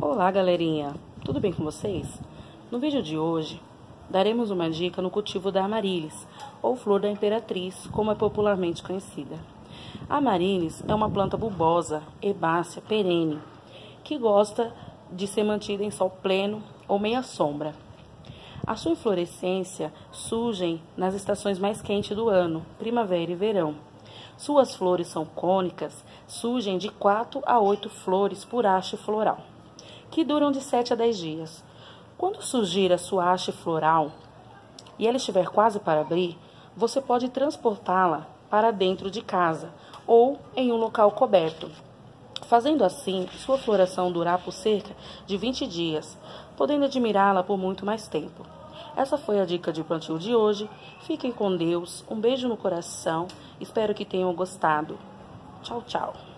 Olá, galerinha! Tudo bem com vocês? No vídeo de hoje, daremos uma dica no cultivo da amaryllis, ou flor da imperatriz, como é popularmente conhecida. A amaryllis é uma planta bulbosa, herbácea, perene, que gosta de ser mantida em sol pleno ou meia sombra. A sua inflorescência surge nas estações mais quentes do ano, primavera e verão. Suas flores são cônicas, surgem de 4 a 8 flores por haste floral que duram de 7 a 10 dias. Quando surgir a sua haste floral e ela estiver quase para abrir, você pode transportá-la para dentro de casa ou em um local coberto. Fazendo assim, sua floração durará por cerca de 20 dias, podendo admirá-la por muito mais tempo. Essa foi a dica de plantio de hoje. Fiquem com Deus, um beijo no coração, espero que tenham gostado. Tchau, tchau.